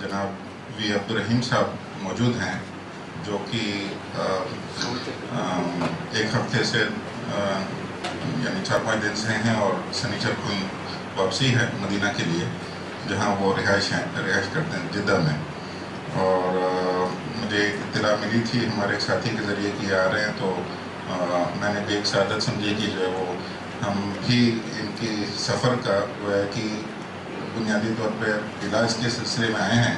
جناب وی عبدالرحیم صاحب موجود ہیں، جو کہ ایک ہفتے سے یعنی چار پانچ دن سے ہیں اور سنیچر کو واپسی ہے مدینہ کے لیے، جہاں وہ رہائش ہیں، رہائش کرتے ہیں جدہ میں۔ اور مجھے ایک اطلاع ملی تھی ہمارے ایک ساتھی کے ذریعے کہ آ رہے ہیں، تو میں نے بھی ایک سعادت سمجھی کہ جو ہے وہ ہم بھی ان کی سفر کا وہ ہے کہ بنیادی طور پہ علاج کے سلسلے میں آئے ہیں،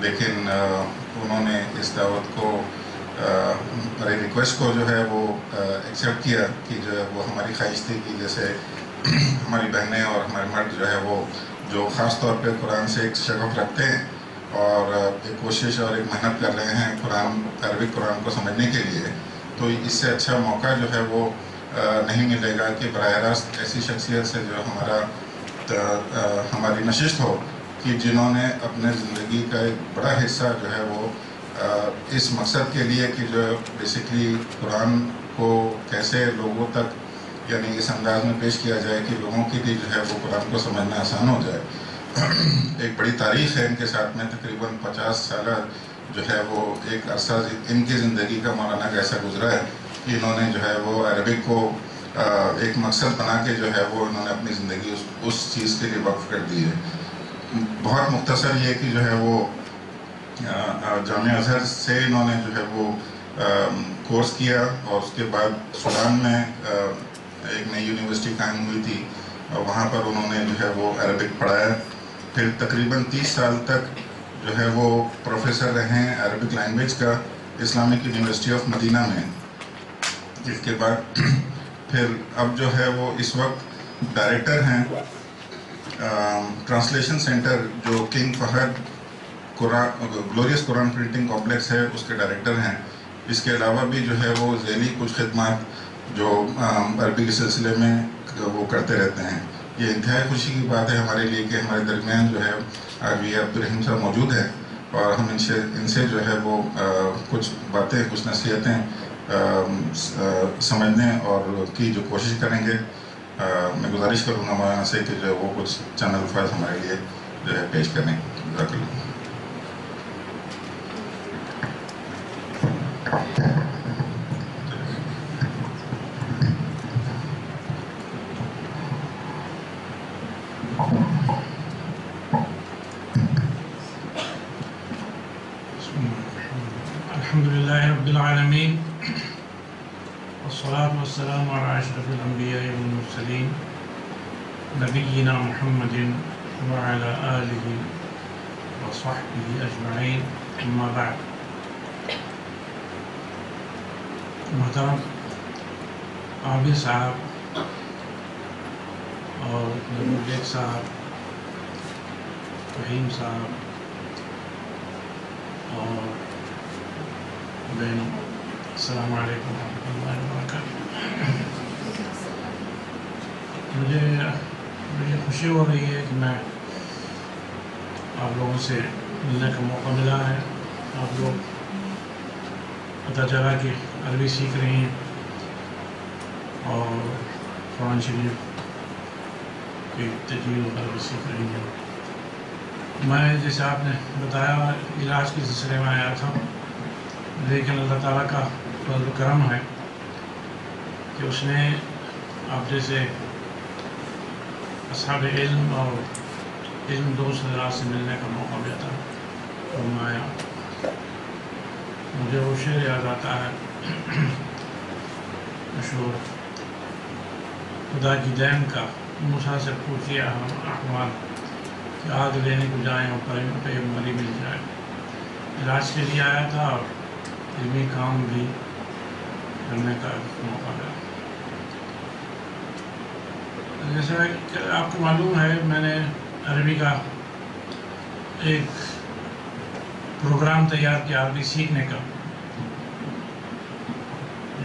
لیکن انہوں نے اس دعوت کو میرے ریکویسٹ کو جو ہے وہ ایکسیپٹ کیا کہ جو ہے وہ ہماری خواہش تھی کہ جیسے ہماری بہنیں اور ہمارے مرد جو ہے وہ، جو خاص طور پہ قرآن سے ایک شغف رکھتے ہیں اور ایک کوشش اور ایک محنت کر رہے ہیں قرآن، عربک قرآن کو سمجھنے کے لیے، تو اس سے اچھا موقع جو ہے وہ نہیں ملے گا کہ براہ راست ایسی شخصیت سے جو ہمارا ہماری نشست ہو کہ جنہوں نے اپنے زندگی کا ایک بڑا حصہ جو ہے وہ اس مقصد کے لیے کہ جو بیسکلی قرآن کو کیسے لوگوں تک یعنی اس انداز میں پیش کیا جائے کہ لوگوں کے لیے جو ہے وہ قرآن کو سمجھنا آسان ہو جائے۔ ایک بڑی تاریخ ہے ان کے ساتھ میں، تقریباً پچاس سالہ جو ہے وہ ایک عرصہ ان کی زندگی کا مولانا کیسا گزرا ہے، کہ انہوں نے جو ہے وہ عربک کو ایک مقصد بنا کے جو ہے وہ انہوں نے اپنی زندگی اس اس چیز کے لیے وقف کر دی ہے۔ بہت مختصر یہ کہ جو ہے وہ جامعہ اظہر سے انہوں نے جو ہے وہ کورس کیا اور اس کے بعد سودان میں ایک نئی یونیورسٹی قائم ہوئی تھی۔ اور وہاں پر انہوں نے جو ہے وہ عربک پڑھایا۔ پھر تقریباً تیس سال تک جو ہے وہ پروفیسر رہے ہیں عربک لینگویج کا اسلامک یونیورسٹی آف مدینہ میں۔ جس کے بعد پھر اب جو ہے وہ اس وقت ڈائریکٹر ہیں ٹرانسلیشن سینٹر جو King Fahd Quran glorious Quran printing complex ہے، اس کے ڈائریکٹر ہیں۔ اس کے علاوہ بھی جو ہے وہ ذیلی کچھ خدمات جو عربی کے سلسلے میں وہ کرتے رہتے ہیں۔ یہ انتہائی خوشی کی بات ہے ہمارے لیے کہ ہمارے درمیان جو ہے آج بھی عبدالرحیم صاحب موجود ہیں اور ہم ان سے ان سے جو ہے وہ کچھ باتیں، کچھ نصیحتیں سمجھنے اور کی جو کوشش کریں گے میں گزارش کروں گا مولانا سے کہ جو ہے وہ کچھ چند الفاظ ہمارے لیے جو ہے پیش کریں جزاک اللہ۔ الحمد لله رب العالمين نبينا محمد وعلى آله وصحبه أجمعين أما بعد مدام عابد صاحب أو نبيك صاحب رحيم صاحب أو بین السلام عليكم ورحمة الله وبركاته. مجھے مجھے خوشی ہو رہی ہے کہ میں آپ لوگوں سے ملنے کا موقع ملا ہے۔ آپ لوگ پتہ چلا کہ عربی سیکھ رہی ہیں اور قرآن شریف کی تجویز عربی سیکھ رہی ہیں۔ میں جیسے آپ نے بتایا، علاج کے سلسلے میں آیا تھا۔ لیکن اللہ تعالیٰ کا فضل و کرم ہے کہ اس نے آپ جیسے اصحاب علم اور علم دوست حضرات سے ملنے کا موقع ملا تھا فرمایا مجھے وہ شعر یاد آتا ہے مشہور خدا کی دین کا موسیٰ سے پوچھئے ہم احوال کہ آگ لینے کو جائیں اور پہ مری مل جائے علاج کے لیے آیا تھا اور علمی کام بھی کرنے کا موقع ملا جیسا آپ کو معلوم ہے، میں نے عربی کا ایک پروگرام تیار کیا عربی سیکھنے کا،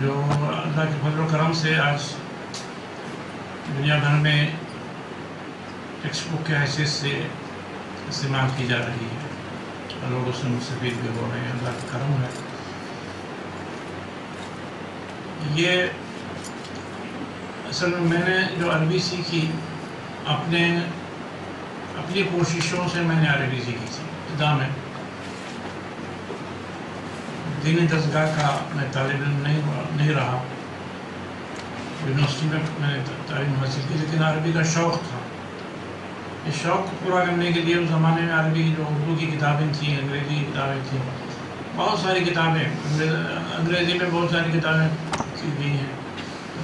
جو اللہ کے فضل و کرم سے آج دنیا بھر میں ٹیکسٹ بک کے حیثیت سے استعمال کی جا رہی ہے۔ اور لوگ اس میں مستفید بھی ہو رہے ہیں۔ اللہ کا کرم ہے۔ یہ اصل میں میں نے جو عربی سیکھی، اپنے، اپنی کوششوں سے میں نے عربی سیکھی تھی، ابتدا میں۔ دینی دستگاہ کا میں طالب علم نہیں نہیں رہا۔ یونیورسٹی میں میں نے تعلیم حاصل کی، لیکن عربی کا شوق تھا۔ اس شوق کو پورا کرنے کے لیے اس زمانے میں عربی کی جو اردو کی کتابیں تھیں، انگریزی کی کتابیں تھیں، بہت ساری کتابیں انگریزی میں بہت ساری کتابیں کی گئی ہیں۔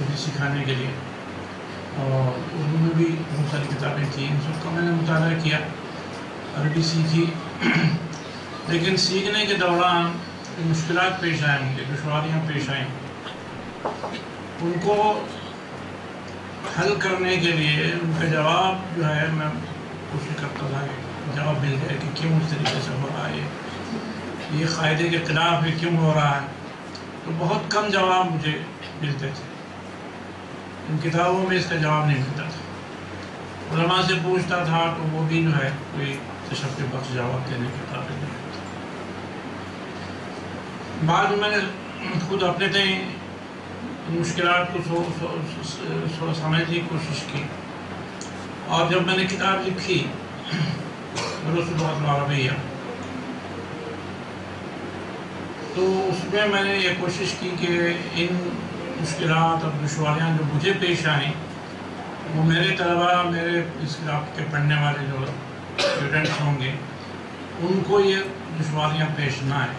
عربی سکھانے کے لیے۔ اور اردو میں بھی بہت ساری کتابیں تھیں، ان سب کا میں نے مطالعہ کیا، عربی سیکھی۔ لیکن سیکھنے کے دوران مشکلات پیش آئیں مجھے دشواریاں پیش آئیں، ان کو حل کرنے کے لیے ان کا جواب جو ہے، میں کوشش کرتا تھا کہ جواب مل جائے کہ کیوں اس طریقے سے ہو رہا ہے، یہ قاعدے کے خلاف ہے، کیوں ہو رہا ہے۔ تو بہت کم جواب مجھے ملتے تھے۔ ان کتابوں میں اس کا جواب نہیں ملتا تھا۔ علماء سے پوچھتا تھا تو وہ بھی جو ہے کوئی تشفی بخش جواب دینے کے قابل نہیں ہوتا بعد میں نے خود اپنے تئیں مشکلات کو سمجھنے کی کوشش کی۔ اور جب میں نے کتاب لکھی رسول العربیہ تو اس میں میں نے یہ کوشش کی کہ ان مشکلات اور دشواریاں جو مجھے پیش آئیں، وہ میرے طلباء میرے اس کتاب کے پڑھنے والے جو اسٹوڈنٹس ہوں گے، ان کو یہ دشواریاں پیش نہ آئیں۔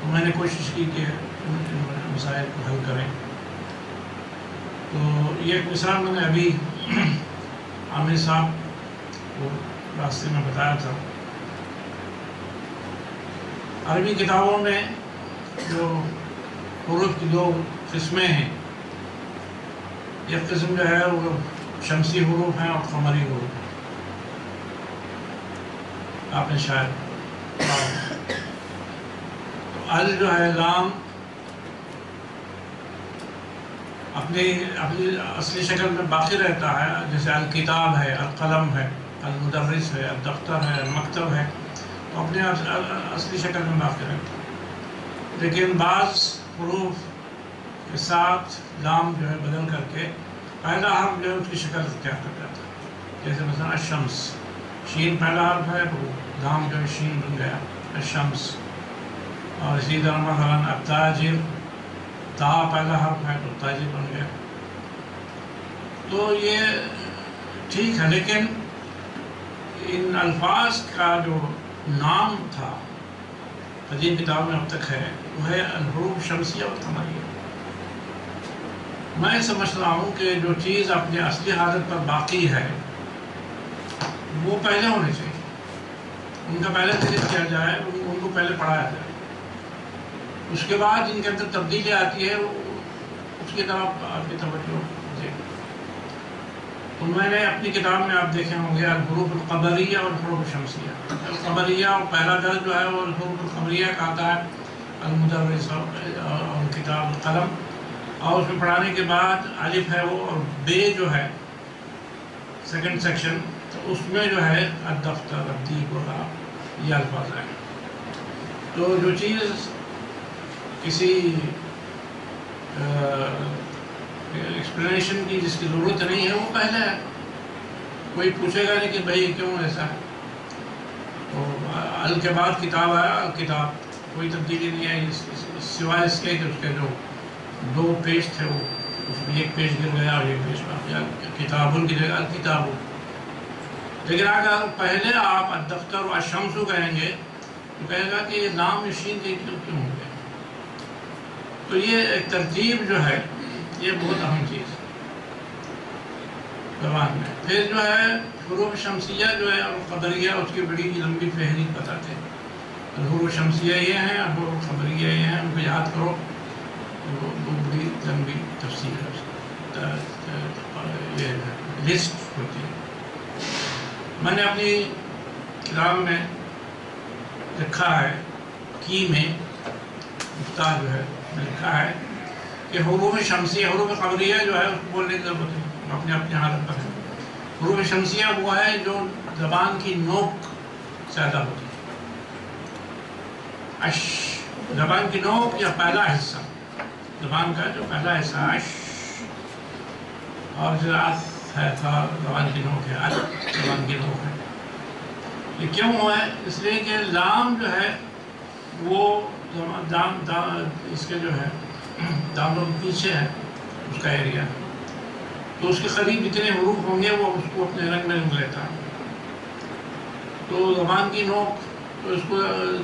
تو میں نے کوشش کی کہ ان مسائل کو حل کریں۔ تو یہ ایک مثال میں نے ابھی عامر صاحب کو راستے میں بتایا تھا۔ عربی کتابوں میں جو حروف کی دو قسمیں ہیں۔ ایک قسم جو ہے وہ شمسی حروف ہیں اور قمری حروف آپ نے شاید ال جو ہے لام، اپنی اپنی اصلی شکل میں باقی رہتا ہے۔ جیسے الکتاب ہے، القلم ہے، المدرس ہے، الدفتر ہے، المکتب ہے۔ تو اپنے اصلی شکل میں باقی رہتا ہے۔ لیکن بعض حروف کے ساتھ لام جو ہے بدل کر کے پہلا حرف جو ہے اس کی شکل اختیار کر جاتا ہے جیسے مثلا الشمس۔ شین پہلا حرف ہے تو لام جو ہے شین بن گیا، الشمس۔ اور اسی طرح مثلا التاجر، تا پہلا حرف ہے تو تاجر بن گیا۔ تو یہ ٹھیک ہے، لیکن ان الفاظ کا جو نام تھا قدیم کتاب میں اب تک ہے، وہ ہے الحروف شمسیہ و قمریہ میں سمجھ رہا ہوں کہ جو چیز اپنے اصلی حالت پر باقی ہے، وہ پہلے ہونے چاہیے۔ ان کا پہلے ذکر کیا جائے، ان کو پہلے پڑھایا جائے۔ اس کے بعد جن کے اندر تبدیلی آتی ہے اس کی طرف آپ کی توجہ تو میں نے اپنی کتاب میں آپ دیکھے ہوں گے، الحروف القبریہ اور الحروف شمسیہ القبریہ اور پہلا درد جو ہے وہ الحروف القبریہ کا آتا ہے، المدرس اور کتاب القلم۔ اور اس میں پڑھانے کے بعد الف ہے وہ اور بے جو ہے سیکنڈ سیکشن تو اس میں جو ہے الدفتر، الدیب وغیرہ یہ الفاظ ہیں۔ تو جو چیز کسی ایکسپلینیشن کی جس کی ضرورت نہیں ہے، وہ پہلے ہے۔ کوئی پوچھے گا نہیں کہ بھائی کیوں ایسا ہے؟ تو ال کے بعد کتاب آیا، کتاب۔ کوئی تبدیلی نہیں آئی سوائے اس کے کہ اس کے جو دو پیج تھے وہ، اس میں ایک پیج گر گیا اور ایک پیج باقی کتابوں کی جگہ کتابوں۔ لیکن اگر پہلے آپ دفتر و شمسو کہیں گے، تو کہے گا کہ یہ نام نشین کے کیوں کیوں ہو گیا تو یہ ایک ترتیب جو ہے یہ بہت اہم چیز ہے۔ زبان میں۔ پھر جو ہے، حروف شمسیہ جو ہے اور قدریہ، اس کی بڑی لمبی فہرست بتاتے ہیں۔ حروف شمسیہ یہ ہیں اور حروف قدریہ یہ ہیں، ان کو یاد کرو۔ وہ بڑی لمبی تفصیل ہے۔ یہ لسٹ ہوتی ہے۔ میں نے اپنی کتاب میں لکھا ہے، کی میں مختار جو ہے، میں لکھا ہے۔ کہ حروف شمسیہ حروف قبریہ جو ہے اس کو بولنے کی ضرورت ہے اپنے اپنے حالت پر۔ ہے حروف شمسیہ وہ ہے جو زبان کی نوک زیادہ ہوتی ہے اش زبان کی نوک یا پہلا حصہ۔ زبان کا جو پہلا حصہ اش اور ہے، تھا، زبان کی نوک ہے آج زبان کی نوک ہے۔ یہ کیوں ہوا ہے؟ اس لیے کہ لام جو ہے، وہ دام دام اس کے جو ہے داموں پیچھے ہے، اس کا ایریا تو اس کے قریب جتنے حروف ہوں گے، وہ اس کو اپنے رنگ میں رنگ لیتا۔ ہے تو زبان کی نوک، تو اس کو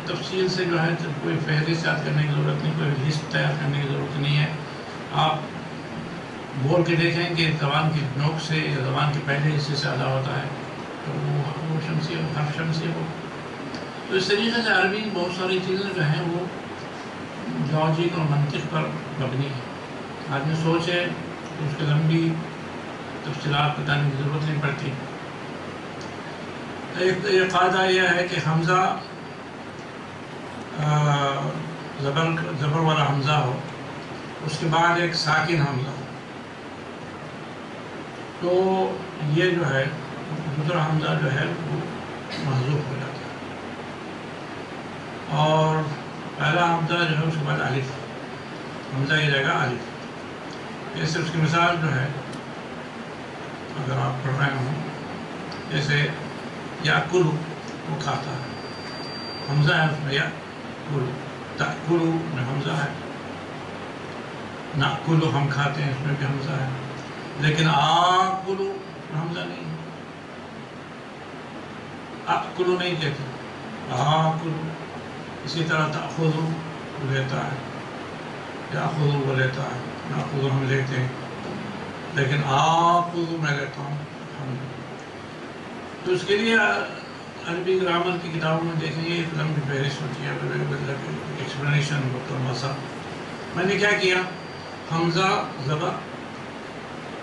تفصیل سے جو ہے، کوئی فہرست یاد کرنے کی ضرورت نہیں، کوئی لسٹ تیار کرنے کی ضرورت نہیں ہے۔ آپ بول کے دیکھیں کہ زبان کی نوک سے یا زبان کے پہلے حصے سے ادا ہوتا ہے، تو وہ شمسی حرف شمسی ہو۔ تو اس طریقے سے عربی بہت ساری چیزیں جو ہیں، وہ لاجک اور منطق پر مبنی ہے۔ آدمی سوچے تو اس کے لمبی تفصیلات بتانے کی ضرورت نہیں پڑتی۔ ایک ایک قاعدہ یہ ہے کہ حمزہ زبر زبر والا حمزہ ہو، اس کے بعد ایک ساکن حمزہ ہو۔ تو یہ جو ہے، دوسرا حمزہ جو ہے، وہ محضوب ہو جاتا ہے۔ اور پہلا حمزہ جو ہے اس کے بعد عالف حمزہ یہ جگہ عالف جیسے اس کی مثال جو ہے، اگر آپ پڑھ رہے ہوں، جیسے یا کلو وہ کھاتا ہے۔ حمزہ ہے اس میں یا کلو کلو میں حمزہ ہے۔ نہ کلو ہم کھاتے ہیں، اس میں بھی حمزہ ہے۔ لیکن آ کلو میں حمزہ نہیں ہے۔ آ کلو نہیں کہتے۔ آ کلو اسی طرح تأخذو وہ لیتا ہے۔ یا وہ لیتا ہے۔ نہ خودو ہم لیتے ہیں۔ لیکن آپ میں لیتا ہوں، ہم۔ تو اس کے لیے عربی گرامر کی کتابوں میں دیکھیں یہ ایک لمبی فہرست ہوتی ہے۔ ایکسپلینیشن ہوتا مسا میں نے کیا کیا؟ حمزہ زبا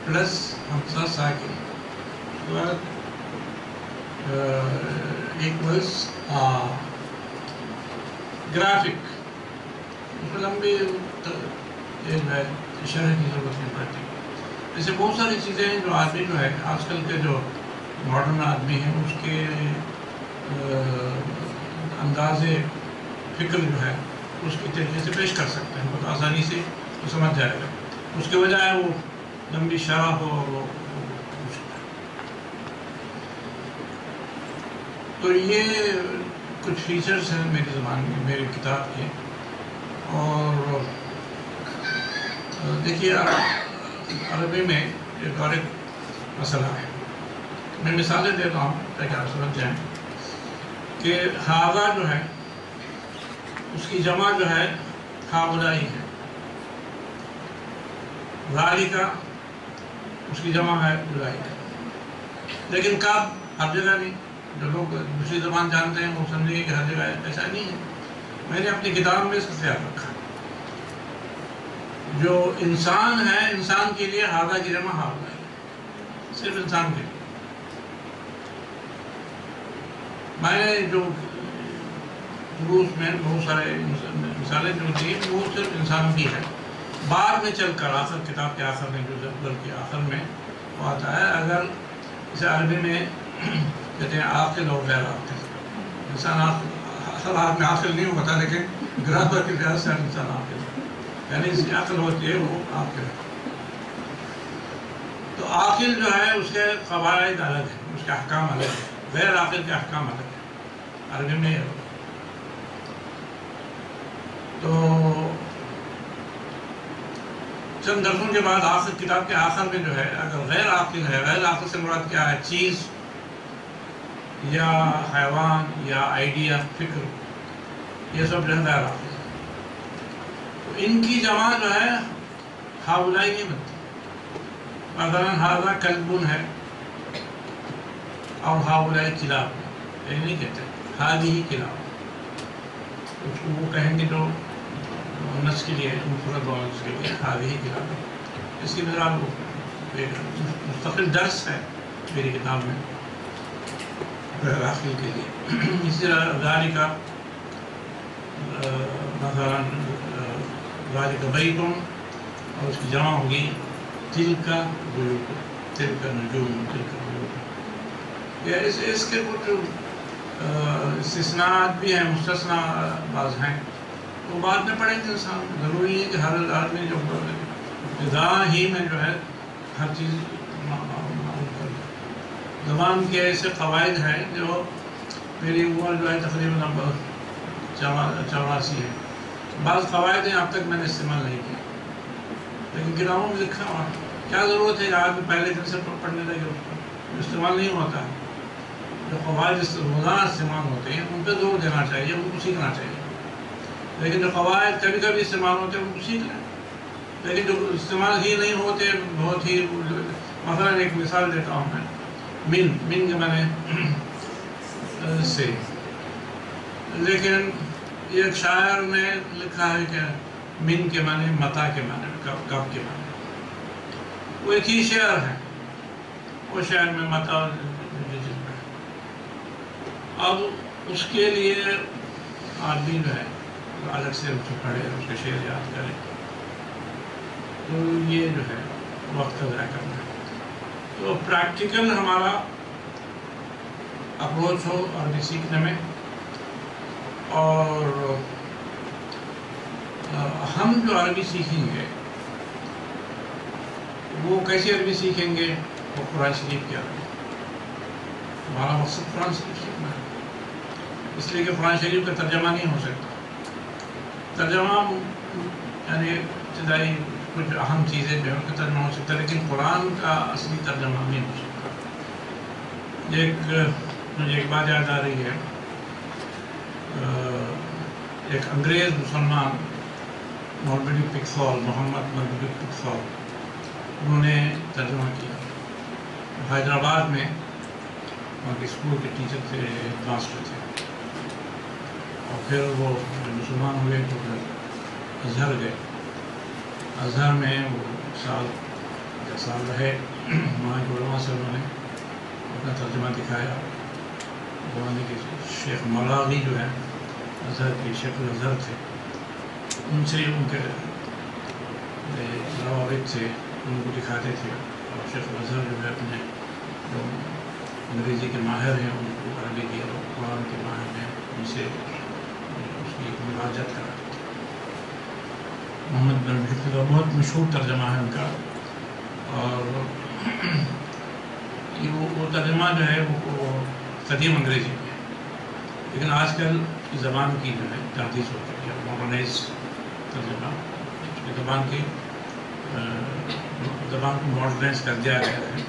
پلس حمزہ ساکن۔ Equals graphic. اس میں لمبی شرح کی ضرورت نہیں پڑتی۔ ایسے بہت ساری چیزیں ہیں جو آدمی جو ہے، آج کل کے جو ماڈرن آدمی ہیں، اس کے انداز فکر جو ہے، اس کی طریقے سے پیش کر سکتے ہیں۔ بہت آسانی سے وہ سمجھ جائے گا۔ اس کے بجائے وہ لمبی شرح ہو اور وہ تو یہ کچھ فیچرز ہیں میری زبان میں، میری کتاب کے۔ اور دیکھیے، عربی میں ایک اور ایک مسئلہ ہے۔ میں مثالیں دیتا ہوں تاکہ آپ سمجھ جائیں کہ حاضہ جو ہے، اس کی جمع جو ہے حاولائی ہے۔ غالی کا اس کی جمع ہے، بلائی کا لیکن کب ہر جگہ نہیں۔ جو لوگ دوسری زبان جانتے ہیں، وہ سمجھیں گے کہ ہر جگہ ایسا نہیں ہے۔ میں نے اپنی کتاب میں اس کا خیال رکھا۔ جو انسان ہے، انسان کے لیے حاضہ کی جمع ہے۔ صرف انسان کے لیے۔ میں نے جو دروس میں بہت سارے مثالیں جو دی وہ صرف انسان کی ہے بعد میں چل کر آخر کتاب کے آخر میں جو بلکہ آخر میں وہ آتا ہے، اگر اسے عربی میں کہتے ہیں عاقل اور غیر عاقل انسان اصل ہاتھ میں عاقل نہیں ہوتا لیکن گرامر کے لحاظ سے انسان عاقل یعنی اس کی عقل ہوتی ہے، وہ عاقل تو عاقل جو ہے، اس کے قواعد الگ ہیں، اس کے احکام الگ ہیں، غیر عاقل کے احکام الگ ہیں۔ عربی میں یہ۔ تو چند درسوں کے بعد آخر کتاب کے آخر میں جو ہے، اگر غیر عاقل ہے، غیر عاقل سے مراد کیا ہے؟ چیز۔ یا حیوان یا آئیڈیا، فکر، یہ سب جو ہے تو ان کی جمع جو ہے، ہاولائی نہیں بنتی۔ مثلا ہاضا کلبن ہے، اور ہاولائی کلاب یہ یعنی نہیں کہتے ہادی ہی کلاب اس کو وہ کہیں گے جو نس کے لیے مفرد بولس کے لیے ہادی ہی کلاب اس کی مثال وہ ایک مستقل درس ہے میری کتاب میں۔ غیر کے لیے۔ اسی طرح غاری کا مثلا غاری کا بیتن، اور اس کی جمع ہوگی تل کا بیوت تل کا نجوم تل کا بیوت۔ یا اس اس کے کچھ استثناءات بھی ہیں مستثنا بعض ہیں، وہ بعد میں پڑھیں گے انسان۔ ضروری ہے کہ ہر آدمی جو غذا ہی میں جو ہے، ہر چیز زبان کے ایسے قواعد ہیں جو میری عمر جو ہے تقریباً اب چوراسی ہے۔ بعض قواعد ہیں اب تک میں نے استعمال نہیں کیا لیکن گراموں میں لکھا ہوا کیا ضرورت ہے کہ آدمی پہلے دن سے پڑھنے لگے اس استعمال نہیں ہوتا، جو قواعد روزانہ استعمال ہوتے ہیں، ان پہ زور دینا چاہیے، ان کو سیکھنا چاہیے۔ لیکن جو قواعد کبھی کبھی استعمال ہوتے ہیں، ان کو سیکھ لیں۔ لیکن جو استعمال ہی نہیں ہوتے، بہت ہی مثلا ایک مثال دیتا ہوں میں۔ من من کے میں نے سے لیکن ایک شاعر نے لکھا ہے کہ من کے معنی، متا کے معنی کب کے معنی۔ وہ ایک ہی شعر ہے۔ وہ شعر میں متا اب اس کے لیے آدمی جو ہے، الگ سے اس کو پڑھے، اس کے شعر یاد کرے۔ تو یہ جو ہے، وقت ضائع کرنا۔ ہے تو پریکٹیکل ہمارا اپروچ ہو عربی سیکھنے میں اور ہم جو عربی سیکھیں گے، وہ کیسی عربی سیکھیں گے؟ وہ قرآن شریف کی عربی۔ ہمارا مقصد قرآن شریف سیکھنا ہے۔ اس لیے کہ قرآن شریف کا ترجمہ نہیں ہو سکتا۔ ترجمہ یعنی ابتدائی کچھ اہم چیزیں جو ہیں ان کا ترجمہ ہو سکتا ہے، لیکن قرآن کا اصلی ترجمہ نہیں ہو سکتا ایک، مجھے ایک بات یاد آ رہی ہے۔ ایک انگریز مسلمان، مولوی پکسول محمد مولوی پکسول انہوں نے ترجمہ کیا۔ حیدرآباد میں وہاں کے اسکول کے ٹیچر تھے، ماسٹر تھے۔ اور پھر وہ مسلمان ہوئے تو پھر اظہر گئے۔ اظہر میں وہ سال سال رہے۔ وہاں کے علماء سے انہوں نے اپنا ترجمہ دکھایا۔ زمانے کے شیخ ملاغی جو ہے اظہر کے شیخ الظہر تھے۔ ان سے ان کے روابط سے ان کو دکھاتے تھے۔ اور شیخ الظہر جو ہے اپنے جو انگریزی کے ماہر ہیں، ان کو عربی کے اور قرآن کے ماہر ہیں، ان سے اس کی مراجت کراتے تھے محمد بن بحفظ بہت مشہور ترجمہ ہے ان کا۔ اور وہ ترجمہ جو ہے وہ قدیم انگریزی میں لیکن آج کل زبان کی جو ہے تحدیث ہو چکی ہے ماڈرنائز ترجمہ۔ زبان کی زبان کو ماڈرنائز کر دیا گیا ہے۔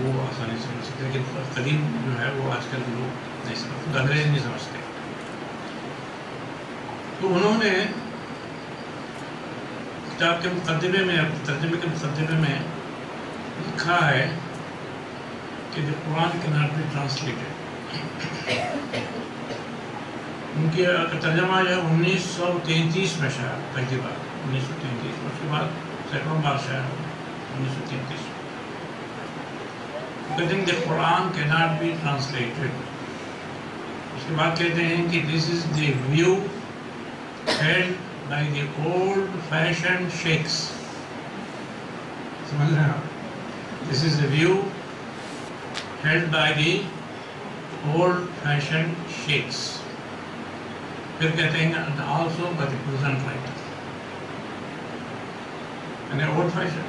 وہ آسانی سے سمجھ سکتے لیکن قدیم جو ہے وہ آج کل لوگ نہیں سمجھتے انگریز نہیں سمجھتے۔ تو انہوں نے کتاب کے مقدمے میں، ترجمے کے مقدمے میں لکھا ہے کہ جو قرآن کے ناٹ بی ٹرانسلیٹڈ ان کی ترجمہ جو ہے انیس سو تینتیس میں شاید پہلی بار، انیس سو تینتیس، اس کے بعد سیکنڈ بار شاید انیس سو تینتیس۔ کہتے ہیں کہ قرآن کے ناٹ بی ٹرانسلیٹڈ۔ اس کے بعد کہتے ہیں کہ this is the view held by the old-fashioned sheikhs. This is the view held by the old-fashioned sheikhs. We're getting and also by the present writers. And the old-fashioned,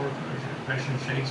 old-fashioned fashion sheikhs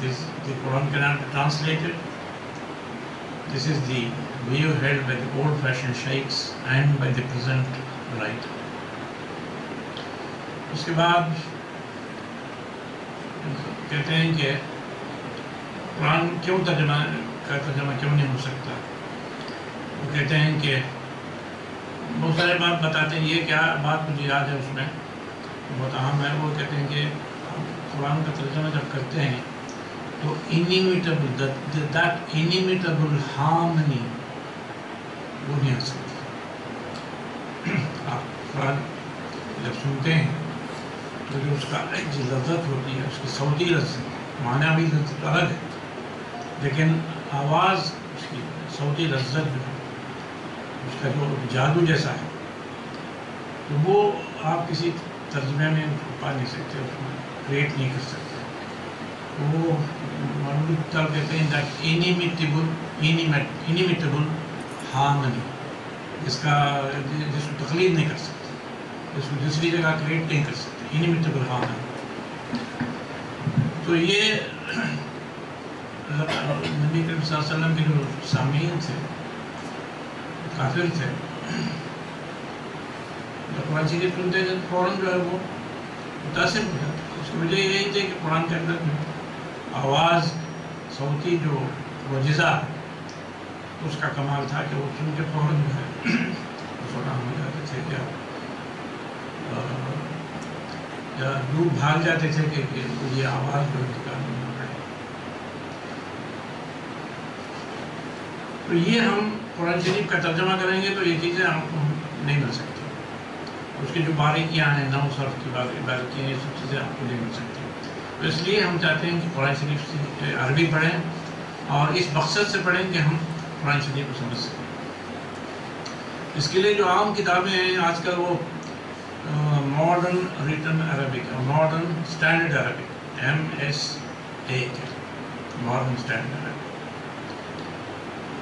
This the Quran cannot be translated. This is the view held by the old fashioned sheikhs and by the present writer. اس کے بعد کہتے ہیں کہ قرآن کیوں ترجمہ کا ترجمہ کیوں نہیں ہو سکتا وہ کہتے ہیں کہ بہت سارے بات بتاتے ہیں یہ کیا بات مجھے یاد ہے اس میں بہت اہم ہے وہ کہتے ہیں کہ قرآن کا ترجمہ جب کرتے ہیں تو انیمیٹیبل دیٹ انیمیٹیبل ہارمنی وہ نہیں آ سکتی۔ آپ قرآن جب سنتے ہیں، تو جو اس کا ایک جو لذت ہوتی ہے، اس کی صوتی لذت معنی بھی لذت الگ ہے۔ لیکن آواز اس کی صوتی لذت جو ہے، اس کا جو جادو جیسا ہے، تو وہ آپ کسی ترجمے میں پا نہیں سکتے، اس میں کریٹ نہیں کر سکتے۔ وہ مولوی طور کہتے ہیں دیٹ انیمیٹیبل انیمیٹیبل ہارمنی جس کا جس کو تقلید نہیں کر سکتے، جس کو دوسری جگہ کریٹ نہیں کر سکتے، انہی میں تبرخان ہے تو یہ نبی کریم صلی اللہ علیہ وسلم کے جو سامعین تھے، کافر تھے جب قرآن شریف سنتے تھے فوراً جو ہے وہ متاثر ہو جاتے اس کی وجہ یہی تھی کہ قرآن کے اندر آواز صوتی جو معجزہ، اس کا کمال تھا کہ وہ سن کے فوراً جو ہے ہو جاتے تھے یا یا دور بھاگ جاتے تھے کہ یہ آواز جو انتقال نہیں پڑے تو یہ ہم قرآن شریف کا ترجمہ کریں گے تو یہ چیزیں ہم کو نہیں مل سکتی۔ اس کی جو باریکیاں ہیں، نو صرف کی باریکیاں یہ سب چیزیں آپ کو نہیں مل سکتی۔ تو اس لیے ہم چاہتے ہیں کہ قرآن شریف سے عربی پڑھیں اور اس مقصد سے پڑھیں کہ ہم قرآن شریف کو سمجھ سکیں۔ اس کے لیے جو عام کتابیں ہیں، آج کل وہ modern written Arabic modern standard Arabic M S A modern standard Arabic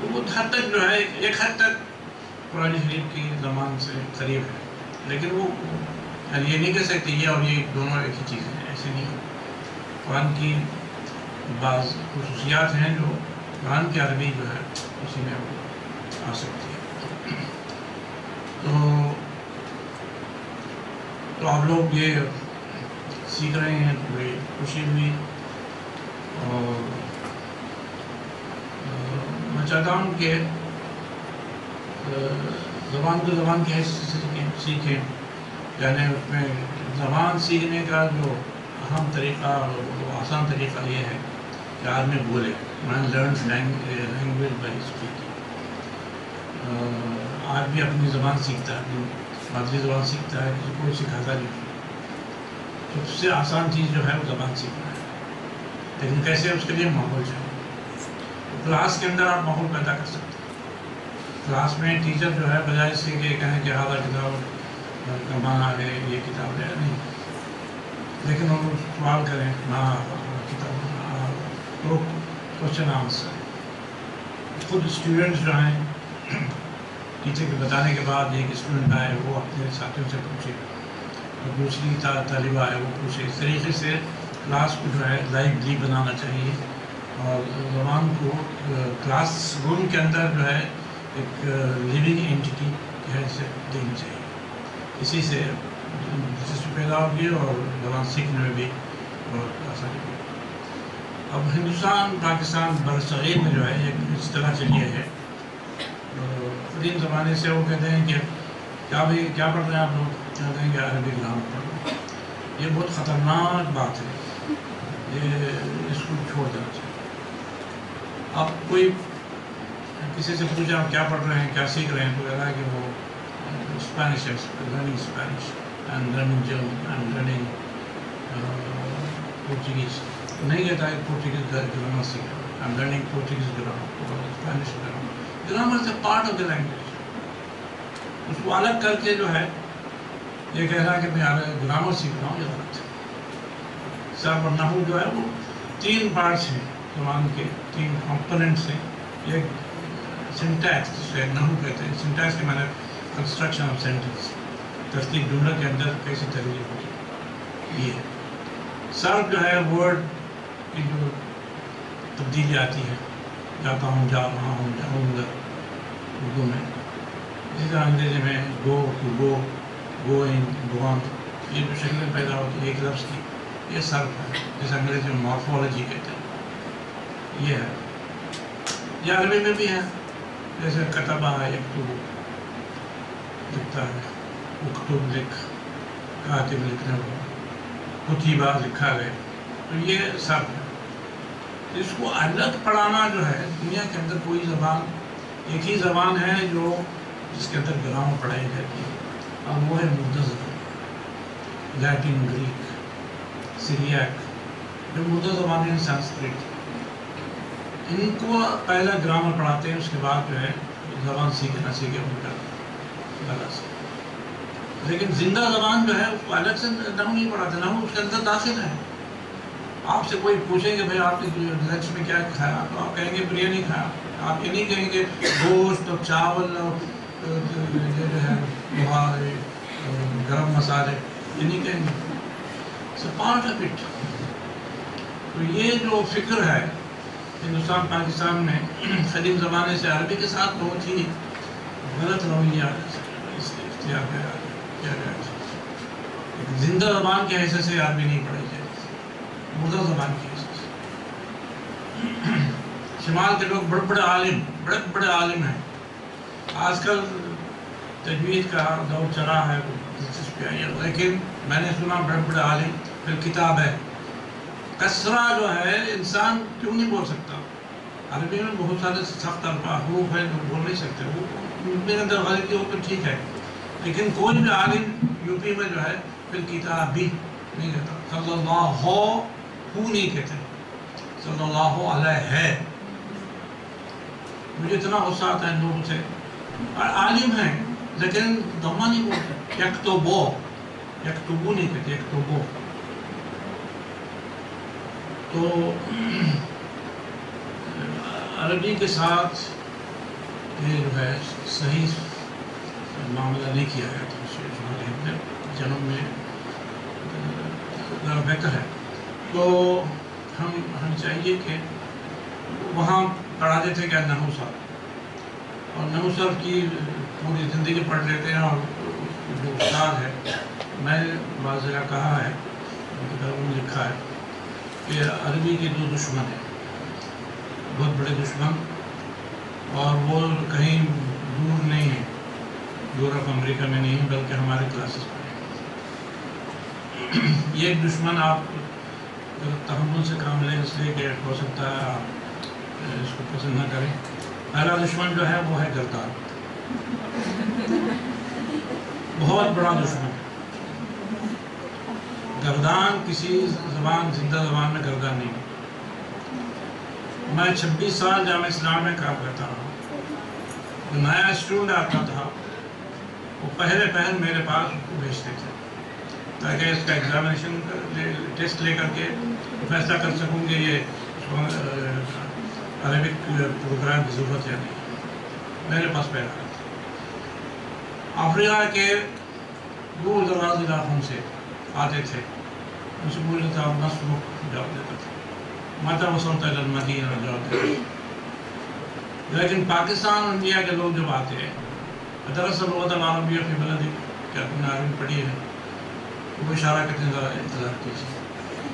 وہ حد تک جو ہے، ایک حد تک قرآن شریف کی زبان سے قریب ہے، لیکن وہ یعنی یہ نہیں کہہ سکتے یہ اور یہ دونوں ایک ہی چیز ہیں، ایسے نہیں۔ قرآن کی بعض خصوصیات ہیں جو قرآن کی عربی جو ہے، اسی میں آ سکتی ہے تو تو آپ لوگ یہ سیکھ رہے ہیں تو بڑی خوشی ہوئی۔ اور میں چاہتا ہوں کہ، زبان کو زبان کی حیثیت سیکھیں یعنی اس میں زبان سیکھنے کا جو اہم طریقہ آسان طریقہ یہ ہے کہ آدمی بولے۔ میں لرن لینگویج بائی اسپیکنگ آدمی اپنی زبان سیکھتا ہے اپنی مادری زبان سیکھتا ہے کسی کو سکھاتا نہیں۔ سب سے آسان چیز جو ہے، وہ زبان سیکھنا ہے۔ لیکن کیسے اس کے لیے ماحول چاہیے؟ کلاس کے اندر آپ ماحول پیدا کر سکتے ہیں۔ کلاس میں ٹیچر جو ہے، بجائے سے کہ کہیں کہ آدھا کتاب کمانا ہے یہ کتاب ہے، نہیں۔ لیکن ہم سوال کریں نہ کتاب تو کوشچن آنسر خود اسٹوڈنٹس جو ہیں ٹیچر کے بتانے کے بعد ایک اسٹوڈنٹ آئے، وہ اپنے ساتھیوں سے پوچھے۔ اور دوسری طالبہ آئے، وہ پوچھے۔ اس طریقے سے کلاس کو جو ہے لائبلی بنانا چاہیے۔ اور زبان کو کلاس روم کے اندر جو ہے، ایک لیونگ اینٹی کی حیثیت دینی چاہیے اسی سے دلچسپی پیدا ہوگی اور زبان سیکھنے میں بھی بہت آسانی ہوگی اب ہندوستان، پاکستان، برصغیر میں جو ہے ایک اس طرح سے یہ ہے۔ قدیم زمانے سے وہ کہتے ہیں کہ کیا بھی، کیا پڑھ رہے ہیں آپ لوگ؟ کہتے ہیں کہ عربی گرامر پڑھ رہے ہیں یہ بہت خطرناک بات ہے۔ یہ اس کو چھوڑ دینا چاہیے۔ آپ کوئی کسی سے پوچھا آپ کیا پڑھ رہے ہیں، کیا سیکھ رہے ہیں، تو کہتا ہے کہ وہ اسپینش ہے learning Spanish and learning German and learning Portuguese نہیں کہتا ہے پورچوگیز گرامر سیکھ رہا ہوں and learning Portuguese grammar Spanish grammar grammar سے پارٹ آف دا اس کو الگ کر کے جو ہے یہ کہہ رہا ہے کہ میں گرامر سیکھ رہا ہوں یہ غلط ہے سر اور نحو جو ہے وہ تین پارٹس ہیں زبان کے تین کمپوننٹس ہیں ایک سنٹیکس جسے نحو کہتے ہیں سنٹیکس کے معنی کنسٹرکشن آف سینٹنس ترتیب جملہ کے اندر کیسی ترتیب ہوتی یہ سرف جو ہے ورڈ کی جو تبدیلی آتی ہے، جاتا ہوں، جا رہا ہوں، جاؤں گا اردو میں۔ اسی طرح انگریزی میں گو ٹو گو گو ان گو آن یہ جو شکلیں پیدا ہوتی ہے، ایک لفظ کی، یہ صرف ہے جیسے انگریزی میں مارفولوجی کہتے ہیں۔ یہ ہے۔ یہ عربی میں بھی ہے، جیسے کتبہ ہے یکتب لکھتا ہے۔ اکتب لکھ کاتب لکھنے کو کتیبہ لکھا گئے تو یہ صرف ہے۔ اس کو الگ پڑھانا جو ہے، دنیا کے اندر کوئی زبان، ایک ہی زبان ہے جو جس کے اندر گرامر پڑھائی جاتی ہے۔ اور وہ ہے مردہ زبان لیٹن گریک، سیریاک، جو مردہ زبان ہے، سنسکرت۔ ان کو پہلا گرامر پڑھاتے ہیں، اس کے بعد جو ہے، زبان سیکھے نہ سیکھے ان کا لگا سے لیکن زندہ زبان جو ہے اس کو الگ سے نہ نہیں پڑھاتے نہ اس کے اندر داخل ہے۔ آپ سے کوئی پوچھیں گے، بھائی آپ نے لنچ میں کیا کھایا؟ تو آپ کہیں گے بریانی کھایا۔ آپ یہ نہیں کہیں گے گوشت اور چاول اور، جو ہے گرم مسالے، یہ نہیں کہیں گے۔ پارٹ آف اٹ تو یہ جو فکر ہے، ہندوستان، پاکستان میں قدیم زمانے سے عربی کے ساتھ بہت ہی غلط رویہ اختیار کیا گیا زندہ زبان کی حیثیت سے عربی نہیں پڑھی جائے۔ مردہ زبان کی حیثیت سے۔ شمال کے لوگ بڑے بڑے عالم، بڑے بڑے عالم ہیں۔ آج کل تجوید کا دور چلا ہے دلچسپی آئی ہے۔ لیکن میں نے سنا بڑے بڑے عالم، پھر کتاب ہے۔ کسرہ جو ہے، انسان کیوں نہیں بول سکتا؟ عربی میں بہت سارے سخت حروف ہیں جو بول نہیں سکتے۔ وہ میرے اندر غلطی ہو تو ٹھیک ہے۔ لیکن کوئی بھی عالم یو پی میں جو ہے، پھر کتاب بھی نہیں کہتا صلی اللہ ہو ہو نہیں کہتے۔ صلی اللہ علیہ ہے۔ مجھے اتنا غصہ آتا ہے لوگوں سے۔ اور عالم ہیں لیکن دمہ نہیں بولتے یک تو بو یک تو بو نہیں کہتے یک تو بو تو عربی کے ساتھ یہ جو ہے، صحیح معاملہ نہیں کیا ہے تو جنم میں بہتر ہے۔ تو ہم ہم چاہیے کہ وہاں پڑھاتے تھے کیا نحو صاحب۔ اور نحو صاحب کی پوری زندگی پڑھ لیتے ہیں اور جو استاد ہے، میں نے بعض جگہ کہا ہے کتابوں میں لکھا ہے کہ عربی کے دو دشمن ہیں، بہت بڑے دشمن، اور وہ کہیں یورپ امریکہ میں نہیں بلکہ ہمارے کلاسز میں یہ ایک دشمن آپ تحمل سے کام لیں، اس لیے کہ ہو سکتا ہے آپ اس کو پسند نہ کریں۔ پہلا دشمن جو ہے، وہ ہے گردان بہت بڑا دشمن۔ گردان کسی زبان، زندہ زبان میں گردان نہیں میں چھبیس سال جامعہ اسلام میں کام کرتا رہا جو نیا اسٹوڈنٹ آتا تھا وہ پہلے پہل میرے پاس بھیجتے تھے۔ تاکہ اس کا ایگزامینیشن ٹیسٹ لے کر کے فیصلہ کر سکوں کہ یہ عربک پروگرام کی ضرورت ہے نہیں۔ میرے پاس پہلا افریقہ کے دور دراز علاقوں سے آتے تھے۔ مجھ سے بولے تھا نصف جواب دیتا تھا ماتا وسلط المدینہ جواب دیتا لیکن پاکستان اور انڈیا کے لوگ جب آتے ہیں دراصل لغت العربیہ فی بلدی کیا تم نے عربی پڑھی ہے۔ وہ اشارہ کرتے ہیں، ذرا انتظار کیجیے۔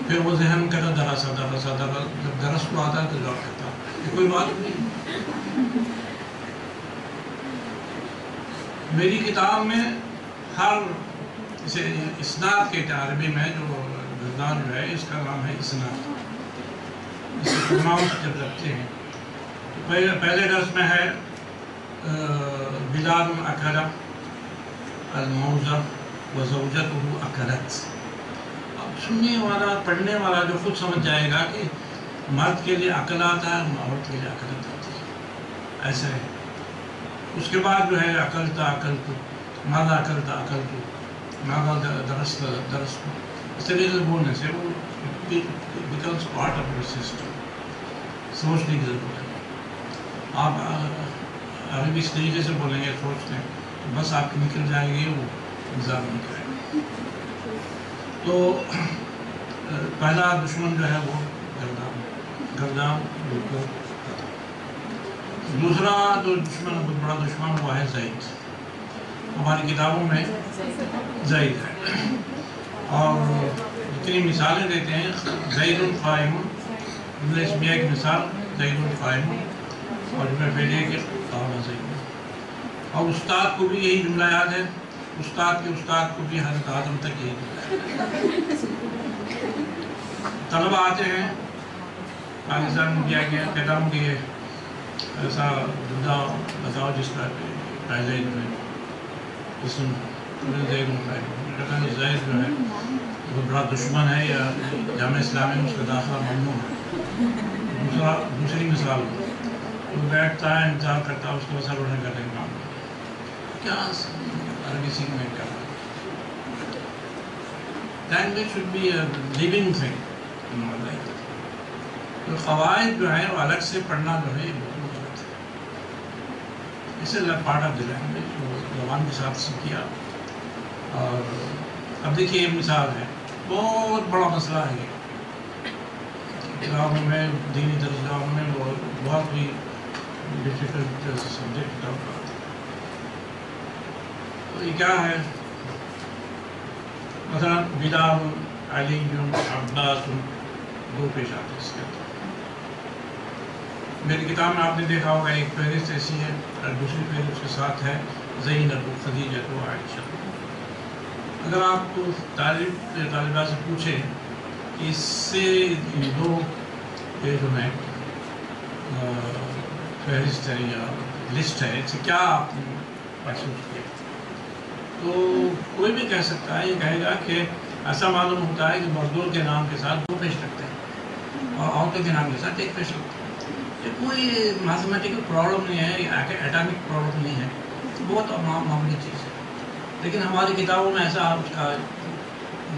پھر وہ ذہن کہتا دراسا دراسا درا جب درس کو آتا ہے تو جواب کرتا یہ کوئی بات نہیں۔ میری کتاب میں ہر اسے اسناد کے عربی میں جو گردان جو ہے، اس کا نام ہے اسناد۔ اس سے پرناؤنس جب رکھتے ہیں۔ پہلے درس میں ہے بلال اکرا الموزہ وزوجته اکرت۔ اب سننے والا، پڑھنے والا جو خود سمجھ جائے گا کہ مرد کے لیے عقل آتا ہے، عورت کے لیے عقلت آتی ہے۔ ایسا ہے۔ اس کے بعد جو ہے عقل تا عقل تو مادا عقل تا عقل تو مادا درس درس کو اس طریقے سے بولنے سے وہ becomes part of your system سوچنے کی ضرورت ہے۔ آپ عربی اس طریقے سے بولیں گے، سوچتے ہیں۔ تو بس آپ کی نکل جائے گی، وہ انتظار نہیں کرے تو، پہلا دشمن جو ہے وہ گردان گردان بالکل دوسرا جو دشمن، بہت بڑا دشمن وہ ہے، زید۔ ہماری کتابوں میں زید ہے۔ اور جتنی مثالیں دیتے ہیں، زید القائم۔ جملہ اسمیہ کی مثال، زید القائم۔ اور جملہ فعلیہ کے قائم اور استاد کو بھی یہی جملہ یاد ہے، استاد کے استاد کو بھی حضرت آدم تک یہی جملہ ہے۔ طلبہ آتے ہیں، پاکستان میں کیا گیا کہتا ہوں کہ ایسا جملہ بتاؤ جس کا پہلے جو ہے زید زید جو ہے، وہ بڑا دشمن ہے یا جامعہ اسلامی میں اس کا داخلہ ممنوع ہے۔ دوسرا، دوسری مثال۔ وہ بیٹھتا ہے انتظار کرتا ہے اس کو اثر اٹھنے کا کام کیا عربی سیکھنے کا language should be a living thing تو قواعد جو ہے وہ الگ سے پڑھنا جو ہے اس سے پارٹ آف دی لینگویج وہ زبان کے ساتھ سیکھیا اور اب دیکھیے یہ مثال ہے۔ بہت بڑا مسئلہ ہے۔ کتابوں میں دینی درسگاہوں میں بہت بہت ہی ڈفیکلٹ سبجیکٹ کتاب پڑھاتے ہیں تو یہ کیا ہے مثلا بلال علی عباس دو پیش آتے اس کے اندر میری کتاب میں آپ نے دیکھا ہوگا ایک فہرست ایسی ہے اور دوسری فہرست کے ساتھ ہے زین ابو خدیجہ تو عائشہ اگر آپ کو طالب طالبہ سے پوچھیں کہ اس سے ان دو یہ جو ہے فہرست ہے یا لسٹ ہے اس سے کیا آپ نے محسوس کیا؟ تو کوئی بھی کہہ سکتا ہے، یہ کہے گا کہ ایسا معلوم ہوتا ہے کہ مزدور کے نام کے ساتھ دو پیش رکھتے ہیں اور عورتوں کے نام کے ساتھ ایک پیش رکھتے ہیں۔ یہ کوئی میتھمیٹیکل پرابلم نہیں ہے، یہ ایٹامک پرابلم نہیں ہے۔ بہت معمولی چیز ہے۔ لیکن ہماری کتابوں میں ایسا اس کا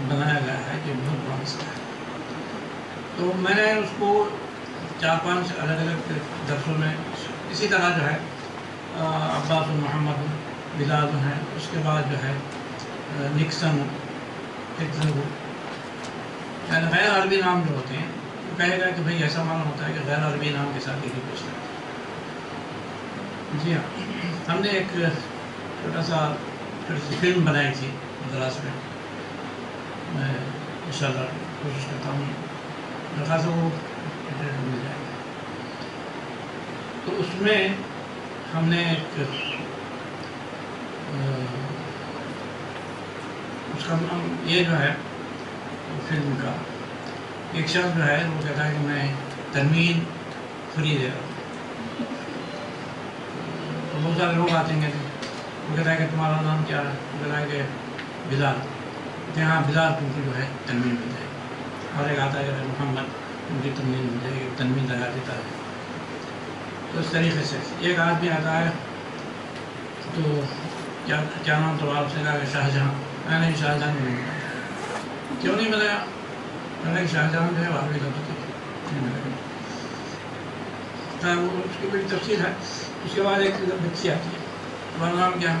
بنایا گیا ہے کہ بہت بڑا مسئلہ ہے۔ تو میں نے اس کو چار پانچ الگ الگ درسوں میں اسی طرح جو ہے عباس محمد بلال جو ہیں، اس کے بعد جو ہے نکسن یعنی غیر عربی نام جو ہوتے ہیں، وہ کہے گا کہ بھئی ایسا معلوم ہوتا ہے کہ غیر عربی نام کے ساتھ ایک ہی ہیں جی ہاں ہم نے ایک چھوٹا سا چھوٹی سی فلم بنائی تھی مدراس میں۔ میں ان شاء اللہ کوشش کرتا ہوں۔ میرے خاص مل جائے گا تو اس میں ہم نے ایک اس کا نام یہ جو ہے، فلم کا، ایک شخص جو ہے، وہ کہتا ہے کہ میں تنوین فری دے رہا ہوں تو بہت سارے لوگ آتے ہیں، وہ کہتا ہے کہ تمہارا نام کیا ہے؟ وہ کہتا ہے کہ بلال۔ کہ ہاں بلال تم جو ہے، تنوین مل جائے گی اور ایک آتا ہے کہ محمد۔ ان کی تنوین جائے گی، تنوین لگا دیتا ہے۔ تو اس طریقے سے ایک آدمی آتا ہے، تو کیا کیا نام تو آپ سے کہا کہ شاہ جہاں میں نے شاہ جہاں نہیں ملا۔ کیوں نہیں ملایا؟ میں نے شاہ جہاں جو ہے وہاں بھی نہیں ملا۔ ہاں، وہ اس کی بڑی تفصیل ہے۔ اس کے بعد ایک بچی آتی ہے۔ تمہارا نام کیا؟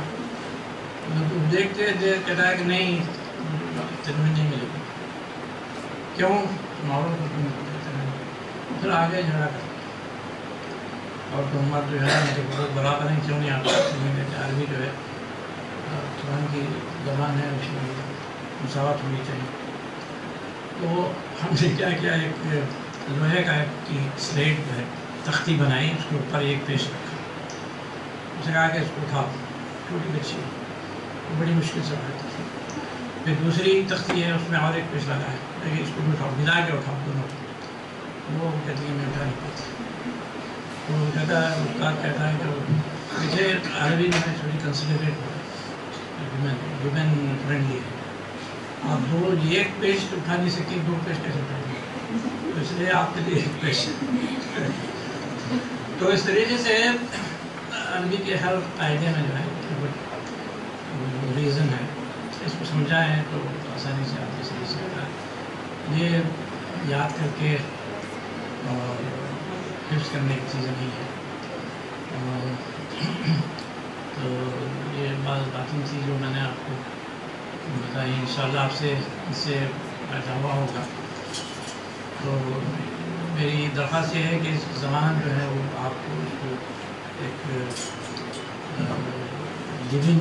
مطلب دیکھتے کہتا ہے کہ نہیں، تنوین نہیں ملے گی۔ کیوں؟ تمہاروں کو پھر آگے جھگڑا کرتے اور محمد جو ہے میرے کو بڑا کریں کیوں نہیں آتا۔ عربی جو ہے، قرآن کی زبان ہے، اس میں مساوات ہونی چاہیے۔ تو ہم نے کیا کیا، ایک لوہے کا ایک سلیٹ جو ہے، تختی بنائی، اس کے اوپر ایک پیش رکھا۔ اسے کہا کہ اس کو اٹھاؤ، چھوٹی بچی بڑی مشکل سے اٹھاتی تھی پھر دوسری تختی ہے، اس میں اور ایک پیش لگا ہے۔ لیکن اس کو بھی اٹھاؤ، ملا کے اٹھاؤ دونوں۔ وہ کہتی ہے میں اٹھا تو وہ کہتا ہے استاد کہتا ہے کہ مجھے عربی میں تھوڑی کنسیڈریٹ ہو ویمن فرینڈلی ہے آپ دو ایک پیج اٹھا نہیں سکتی دو پیج کیسے اٹھائیں گے تو اس لیے آپ کے لیے ایک پیج۔ تو اس طریقے سے عربی کے ہر قاعدے میں جو ہے ریزن ہے۔ اس کو سمجھائیں تو آسانی سے آپ صحیح سے یہ یاد کر کے اور حفظ کرنے کی چیزیں نہیں ہے تو یہ بعض باتیں تھی جو میں نے آپ کو بتائی ان شاء اللہ آپ سے اس سے پیدا ہوا ہوگا۔ تو میری درخواست یہ ہے کہ اس زبان جو ہے وہ آپ کو اس کو ایک لیونگ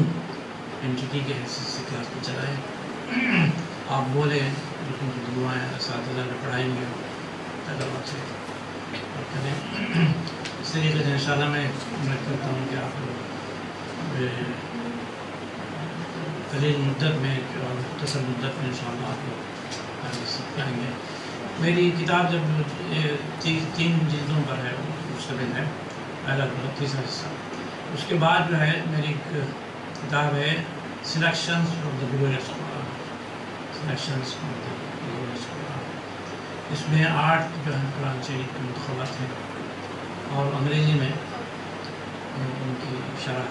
انٹیٹی کے حیثیت سے کلاس میں چلائیں۔ آپ بولیں دوسروں کی دعائیں، اساتذہ میں پڑھائیں گے۔ طلبا سے اور کریں اس طریقے سے ان شاء اللہ میں امید کرتا ہوں کہ آپ قلیل مدت میں اور مختصر مدت میں ان شاء اللہ آپ لوگ آگے سیکھ پائیں گے میری کتاب جب تین جلدوں پر ہے مشتمل ہے، پہلا تیسرا حصہ۔ اس کے بعد جو ہے، میری کتاب ہے selections of the glorious Quran selections of the glorious Quran اس میں آٹھ جو ہے قرآن شریف کے منتخبات ہیں اور انگریزی میں ان کی شرح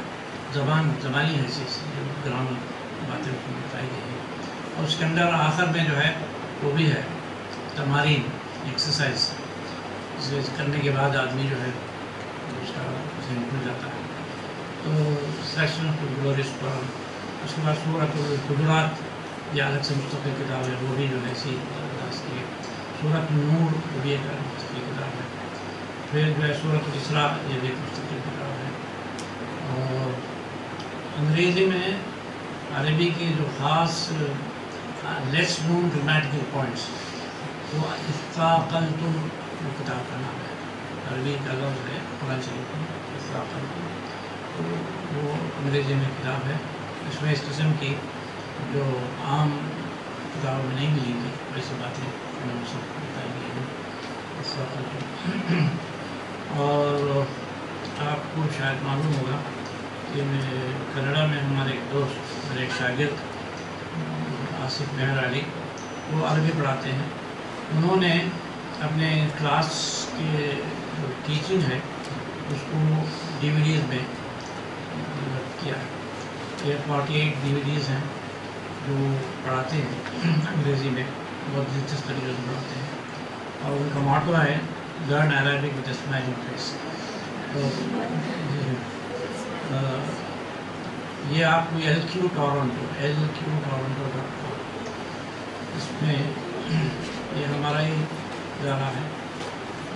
زبان، زبانی حیثیت سے گرامر باتیں بتائی گئی ہیں اور اس کے اندر آخر میں جو ہے، وہ بھی ہے، تمارین ایکسرسائز کرنے کے بعد آدمی جو ہے، اس کا ذہن کھل جاتا ہے۔ تو سیکشن آف گلوریس قرآن اس کے بعد صورت القدرات یا الگ سے مستقل کتاب ہے، وہ بھی جو ہے اسی صورت نور ابھی بھی ایک الگ مستقل کتاب ہے۔ پھر جو ہے صورت اسرا یہ بھی ایک مستقل کتاب ہے۔ اور انگریزی میں عربی کی جو خاص لیس نون گرامیٹیکل پوائنٹس وہ استاقلتم وہ کتاب کا نام ہے۔ عربی کا لفظ ہے، قرآن شریف میں تو وہ انگریزی میں کتاب ہے۔ اس میں اس قسم کی جو عام دعووں میں نہیں ملیں گی ایسی باتیں میں ان سب اس بتائیں گے اور آپ کو شاید معلوم ہوگا کہ میں کینیڈا میں ہمارے ایک دوست، میرے ایک شاگرد، آصف مہر علی، وہ عربی پڑھاتے ہیں۔ انہوں نے اپنے کلاس کے جو ٹیچنگ ہے، اس کو ڈی وی ڈیز میں کیا۔ ہے یہ forty eight D V Ds ہیں۔ جو پڑھاتے ہیں، انگریزی میں، بہت دلچسپ طریقے سے پڑھاتے ہیں۔ اور ان کا ماٹو ہے learn Arabic with smile face یہ آپ کو L Q Toronto L Q Toronto dot com اس میں یہ ہمارا ہی ادارہ ہے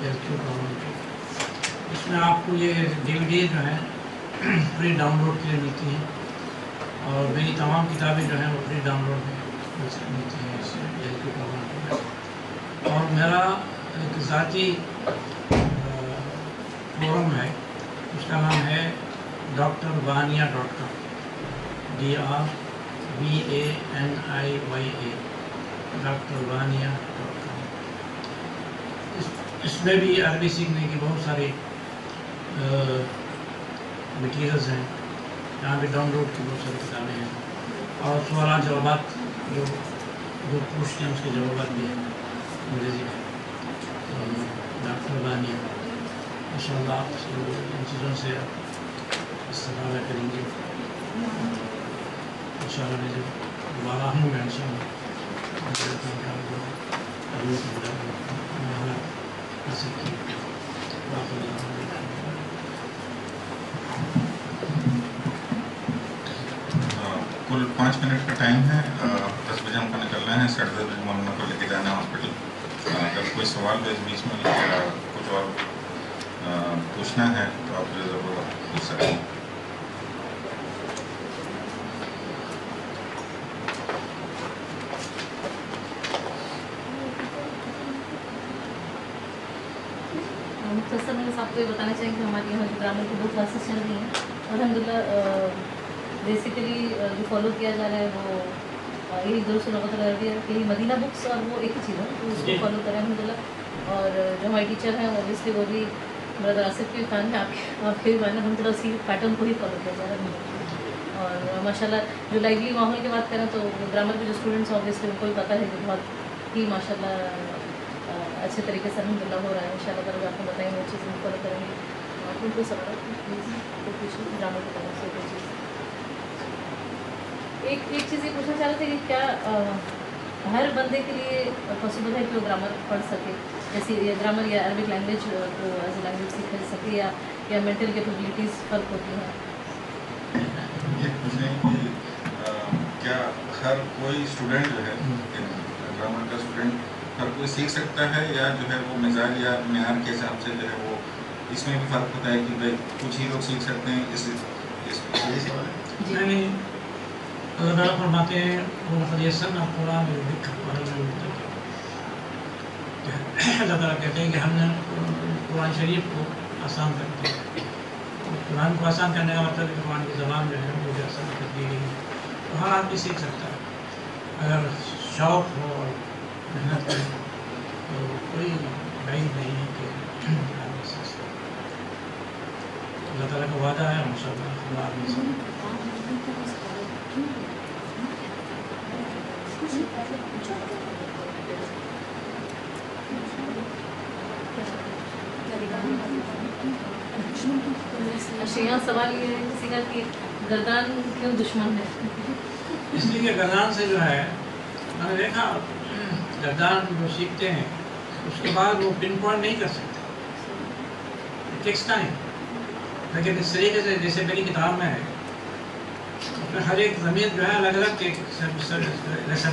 ایل کیو ٹورنٹو اس میں آپ کو یہ ڈی وی ڈی جو ہیں، فری ڈاؤن لوڈ کے لیے ملتی ہیں۔ اور میری تمام کتابیں جو ہیں وہ فری ڈاؤن لوڈ میں اور میرا ایک ذاتی فورم ہے، اس کا نام ہے doctor Baniya dot com. D R B A N I Y A doctor Baniya dot com. اس میں بھی عربی سیکھنے کی بہت ساری مٹیریلز ہیں۔ یہاں پہ ڈاؤن لوڈ کی بہت ساری کتابیں ہیں۔ اور سوالات، جوابات، جو جو پوچھتے ہیں، اس کے جوابات بھی ہیں۔ انگریزی میں۔ تو ڈاکٹر بانی ان شاء اللہ آپ ان چیزوں سے استفادہ کریں گے۔ ان شاء اللہ جو دوبارہ ہوں میں ان شاء اللہ حاصل کیا پانچ منٹ کا ٹائم ہے دس بجے ہم کو نکلنا ہے، ساڑھے دس بجے مولانا کو لے کے جانا ہے ہاسپٹل اگر کوئی سوال بیچ بیچ میں کچھ اور پوچھنا ہے تو آپ جو ضرور پوچھ سکتے ہیں۔ مختصر میں صاحب کو یہ بتانا چاہیے کہ ہمارے یہاں جو گرامر کی دو کلاسز چل رہی ہیں الحمد للہ بیسیکلی جو فالو کیا جا رہا ہے وہ یہی درست لغت العربی ہے یہی مدینہ بکس اور وہ ایک ہی چیز ہے تو اس کو فالو کریں الحمد للہ اور جو ہمارے ٹیچر ہیں اوبیسلی وہ بھی مرد آصف کے فین ہیں آپ کے آپ کے بھی معنی الحمد للہ اسی پیٹرن کو ہی فالو کیا جا رہا ہے اور ماشاء اللہ جو لائبلی ماحول کی بات کریں تو گرامر کے جو اسٹوڈنٹس ہیں اوبیسلی ان کو بھی پتہ ہے کہ بہت ہی ماشاء اللہ اچھے طریقے سے الحمد للہ ہو رہا ہے ان شاء اللہ کرو آپ کو بتائیں گے وہ چیز فالو کریں گے اور ان کو سب گرامر کے طرف سے ایک ایک چیز یہ پوچھنا چاہ رہے تھے کہ کیا ہر بندے کے لیے پاسبل ہے کہ وہ گرامر پڑھ سکے؟ جیسے گرامر یا عربک لینگویج کو ایز اے لینگویج سیکھ سکے؟ یا یا مینٹل کیپبلٹیز فرق ہوتی ہیں؟ کیا ہر کوئی اسٹوڈنٹ جو ہے گرامر یعنی کا اسٹوڈنٹ ہر کوئی سیکھ سکتا ہے؟ یا جو ہے وہ مزاج یا معیار کے حساب سے جو ہے وہ اس میں بھی فرق ہوتا ہے کہ بھائی کچھ ہی لوگ سیکھ سکتے ہیں اس جی۔ جی۔ نہیں اللہ تعالیٰ فرماتے ہیں اللہ تعالیٰ کہتے ہیں کہ ہم نے قرآن شریف کو آسان کر دیا قرآن کو آسان کرنے کا مطلب ہے کہ قرآن کی زبان جو ہے وہ بھی آسان کر دی گئی تو ہر آدمی سیکھ سکتا ہے اگر شوق ہو اور محنت کرے تو کوئی بعید نہیں ہے کہ آدمی سیکھ سکتا اللہ تعالیٰ کا وعدہ ہے ہم سب اللہ آدمی سب سوال یہ ہے کہ گردان کیوں دشمن ہے؟ اس لیے گردان سے جو ہے میں نے دیکھا گردان جو سیکھتے ہیں اس کے بعد وہ پن پوائنٹ نہیں کر سکتے۔ لیکن اس طریقے سے جیسے میری کتاب میں ہے ہر ایک ضمیر جو ہے الگ الگ لیسن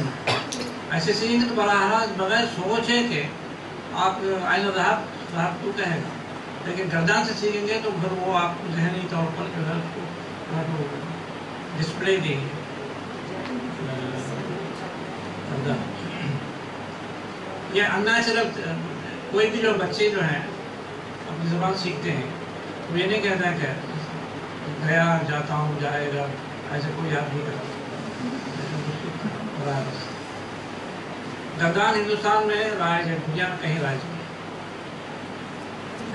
ایسے سیکھیں گے تو براہ راست بغیر سوچے کہ آپ آئینہ ذہب ذہب تو کہے گا لیکن گردان سے سیکھیں گے تو پھر وہ آپ کو ذہنی طور پر جو ہے اس کو ڈسپلے دیں گے۔ گردان۔ یہ انیچرل کوئی بھی جو بچے جو ہیں، اپنی زبان سیکھتے ہیں۔ وہ یہ نہیں کہتا ہے کہ گیا جاتا ہوں، جائے گا۔ ایسے کوئی یاد نہیں کرتا گردان ہندوستان میں رائج ہے دنیا میں کہیں رائج نہیں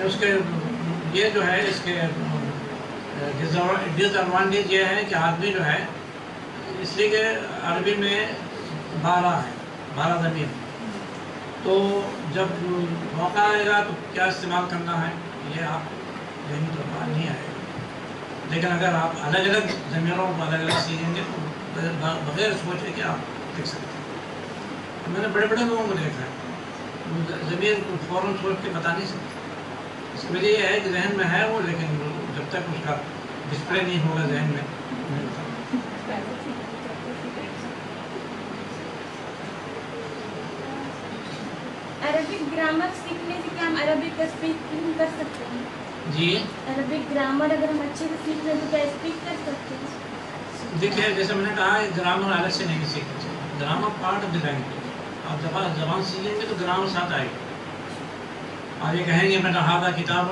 اس کے یہ جو ہے اس کے ڈس ایڈوانٹیج یہ ہے کہ آدمی جو ہے اس لیے کہ عربی میں بارہ ہے بارہ زمین تو جب موقع آئے گا تو کیا استعمال کرنا ہے یہ آپ ذہنی طور پر نہیں آئے گا لیکن اگر آپ الگ الگ زمینوں کو الگ الگ سیکھیں گے تو بغیر سوچے کہ آپ لکھ سکتے ہیں۔ میں نے بڑے بڑے لوگوں کو دیکھا ہے۔ زمین کو فوراً سوچ کے بتا نہیں سکتے۔ اس کی وجہ یہ ہے کہ ذہن میں ہے وہ، لیکن جب تک اس کا ڈسپلے نہیں ہوگا ذہن میں عربک گرامر سیکھنے سے کیا ہم عربک کا اسپیکنگ کر سکتے؟ ہیں جی۔ عربک گرامر اگر ہم اچھے سے سیکھ لیں تو کیا اسپیک کر سکتے ہیں؟ دیکھیے جیسے میں نے کہا گرامر الگ سے نہیں سیکھنا چاہیے grammar part of the language آپ جب زبان سیکھیں گے تو گرامر ساتھ آئے گا اور یہ کہیں گے میں نے ہادہ کتاب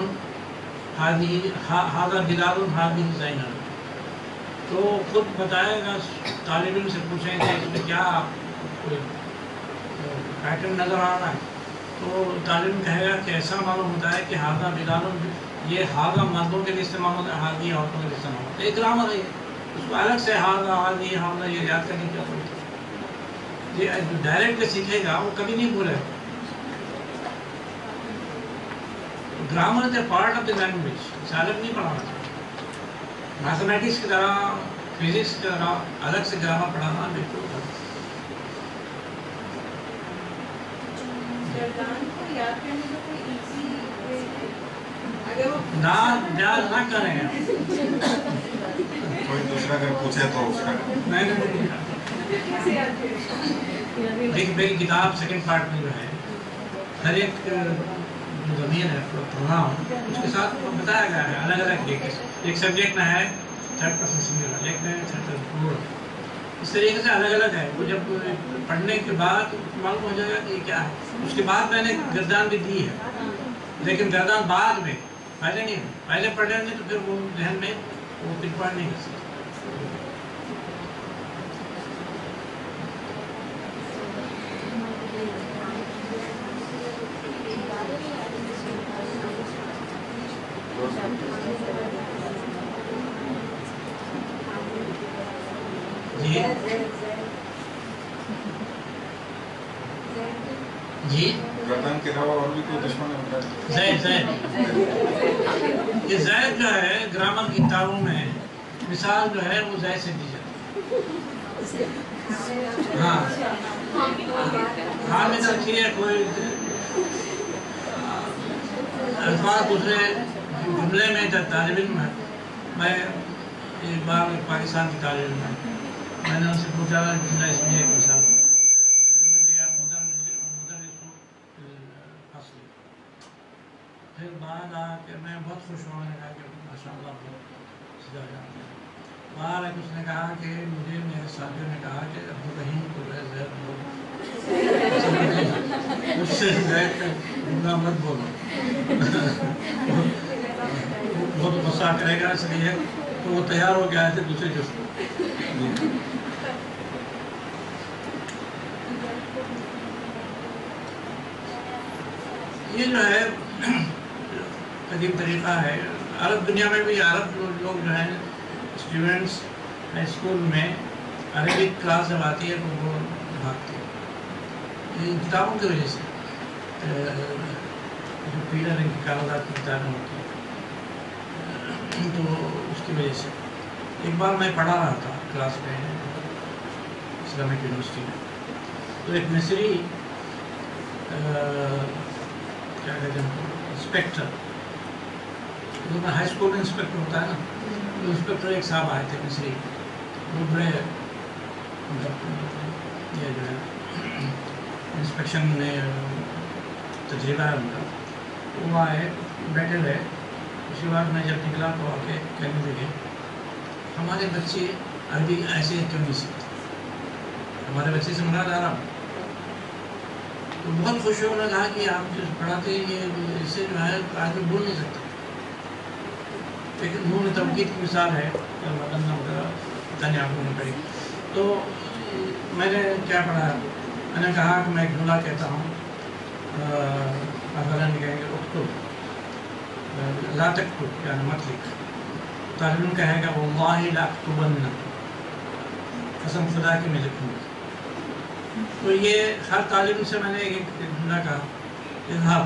ہادی ہادہ بلال ہادی ڈیزائنر تو خود بتائے گا طالب علم سے پوچھیں گے اس میں کیا کوئی پیٹرن نظر آ رہا ہے؟ تو طالب کہے گا کہ ایسا معلوم ہوتا ہے کہ ہادہ بلال یہ ہادہ مردوں کے لیے استعمال ہوتا ہے ہادی عورتوں کے لیے استعمال ہوتا ہے۔ یہ گرامر ہے اس کو الگ سے ہادہ ہادی ہادہ یہ یاد کرنے کی ضرورت ہے۔ یہ ڈائریکٹ سیکھے گا، وہ کبھی نہیں بولے گا۔ Grammar is a part of the language اسے الگ نہیں پڑھانا چاہیے میتھمیٹکس کی طرح فزکس کی طرح الگ سے گرامر پڑھانا بالکل غلط۔ نہ یاد نہ کریں۔ کوئی دوسرا اگر پوچھے تو اس کا۔ میں نے دیکھ میری کتاب سیکنڈ پارٹ میں جو ہے ہر ایک جو زمین ہے پروگرام اس کے ساتھ بتایا گیا ہے الگ الگ ایک ایک سبجیکٹ میں ہے تھرڈ پرسن سنگل ایک میں تھرڈ پرسن پلورل اس طریقے سے الگ الگ ہے۔ وہ جب پڑھنے کے بعد معلوم ہو جائے گا کہ یہ کیا ہے۔ اس کے بعد میں نے گردان بھی دی ہے لیکن گردان بعد میں پہلے نہیں، پہلے پڑھیں گے تو پھر وہ ذہن میں وہ پن پوائنٹ نہیں کر سکتے جی جی گردان کے علاوہ اور بھی کوئی دشمن ہوتا ہے زید زید یہ زید جو ہے گرامر کی کتابوں میں مثال جو ہے وہ زید سے دی جاتی ہے ہاں ہاں میں رکھی ہے کوئی الفاظ دوسرے جملے میں طالب علم ہے میں ایک بار پاکستان کی طالب علم ہے میں نے ان سے پوچھا جملہ اس میں ایک مثال انہوں نے کہا مدرس فصل پھر بعد آ کے میں بہت خوش ہوا نے کہا کہ ماشاء اللہ بہت سیدھا جانتے ہیں باہر ایک اس نے کہا کہ مجھے، میرے ساتھیوں نے کہا کہ عبد الرحیم کو جو ہے زید بولو۔ مجھ سے زید کا جملہ مت بولو۔ بہت غصہ کرے گا، اس لیے تو وہ تیار ہو گیا تھے دوسرے جس کو یہ جو ہے قدیم طریقہ ہے۔ عرب دنیا میں بھی عرب لوگ جو ہیں اسٹوڈنٹس ہائی اسکول میں عربک کلاس جب آتی ہے تو وہ بھاگتے ہیں۔ یہ کتابوں کی وجہ سے جو پیلے رنگ کی کاغذات کی کتابیں ہوتی ہیں۔ تو اس کی وجہ سے۔ ایک بار میں پڑھا رہا تھا کلاس میں، اسلامک یونیورسٹی میں۔ تو ایک مصری کیا کہتے ہیں، انسپیکٹر جو میں ہائی اسکول میں انسپیکٹر ہوتا ہے نا، تو انسپیکٹر ایک صاحب آئے تھے مصری، وہ بڑے یہ جو ہے انسپیکشن میں تجربہ ہے ان کا۔ وہ آئے، بیٹھے رہے۔ اس کے بعد میں جب نکلا تو آ کے کہنے لگے، ہمارے بچے عربی ایسے کیوں نہیں سیکھتے؟ ہمارے بچے سے مراد آ رہا ہوں۔ تو بہت خوش ہو نے کہا کہ آپ جو پڑھاتے ہیں، یہ اس سے جو ہے، آدمی بول نہیں سکتا۔ لیکن نور توقید کی مثال ہے پتہ نہیں آپ تو میں نے کیا پڑھا میں نے کہا کہ میں ایک جملہ کہتا ہوں مثلاً کہیں گے اکتب لا تکتب یعنی مت لکھ۔ طالب علم کہے گا واللہ لا اکتبن قسم خدا کی میں لکھوں۔ گا تو یہ ہر طالب سے میں نے ایک جملہ کہا اظہار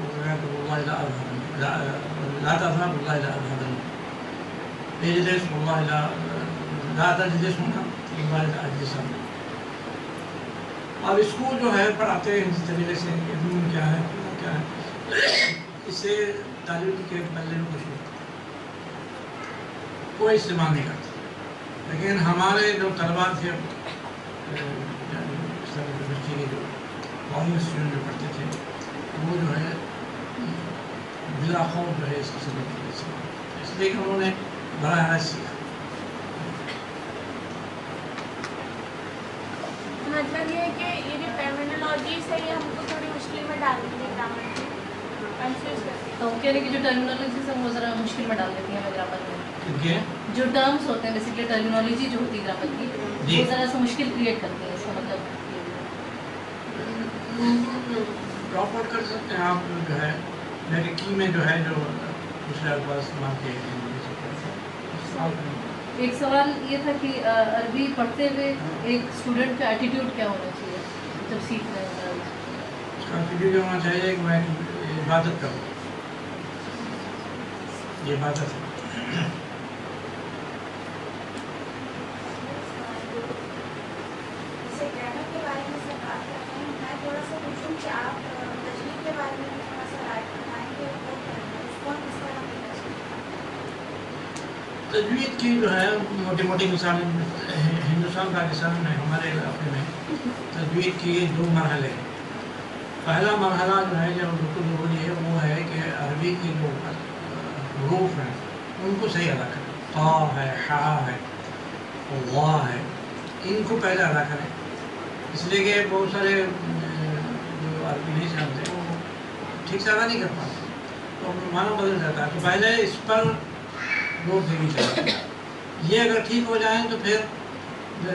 وہ کہا کہ واللہ لا اظہر لا تفهم الله إلا إلى أبهد اجلس والله لا لا تجلس ہونا والله لا أجلس اب اسکول جو ہے پڑھاتے ہیں اس طریقے سے ایڈمن کیا ہے کیا ہے اس سے تعلیم کے بدلے میں کچھ نہیں کوئی استعمال نہیں کرتا لیکن ہمارے جو طلبا تھے یونیورسٹی کے جو قومی اسٹوڈنٹ جو پڑھتے تھے وہ جو ہے لاکھوں جو ہے اس کی قسم کے اس لیے کہ انہوں نے براہ راست سیکھا مطلب یہ ہے کہ یہ جو ٹرمینالوجیز ہے یہ ہم کو تھوڑی مشکل میں ڈال دیتی ہے گرامر میں تو کہہ رہے کہ جو ٹرمینالوجیز ہیں وہ ذرا مشکل میں ڈال دیتی ہیں گرامر میں جو ٹرمز ہوتے ہیں بیسکلی ٹرمینالوجی جو ہوتی ہے گرامر کی وہ ذرا سا مشکل کریٹ کرتے ہیں اس کا مطلب ڈراپ آؤٹ کر سکتے ہیں آپ جو ہے لڑکی میں جو ہے جو دوسرے الفاظ استعمال کیے گئے ایک سوال یہ تھا کہ عربی پڑھتے ہوئے ایک اسٹوڈنٹ کا ایٹیٹیوڈ کیا ہونا چاہیے؟ جب سیکھ رہے ہیں۔ اس کا ایٹیٹیوڈ ہونا چاہیے کہ میں عبادت کروں۔ یہ عبادت ہے۔ تجوید کی جو ہے موٹی موٹی مثال ہندوستان، پاکستان میں، ہمارے علاقے میں تجوید کی دو مرحلے ہیں۔ پہلا مرحلہ جو ہے جب بالکل ضروری ہے، وہ ہے کہ عربی کے جو حروف ہیں، ان کو صحیح ادا کریں۔ قا ہے، حا ہے، غا ہے، ان کو پہلے ادا کریں۔ اس لیے کہ بہت سارے جو عربی نہیں جانتے، وہ ٹھیک سے ادا نہیں کر پاتے۔ تو معنی بدل جاتا ہے۔ تو پہلے اس پر دو پھینکی ہیں یہ اگر ٹھیک ہو جائیں تو پھر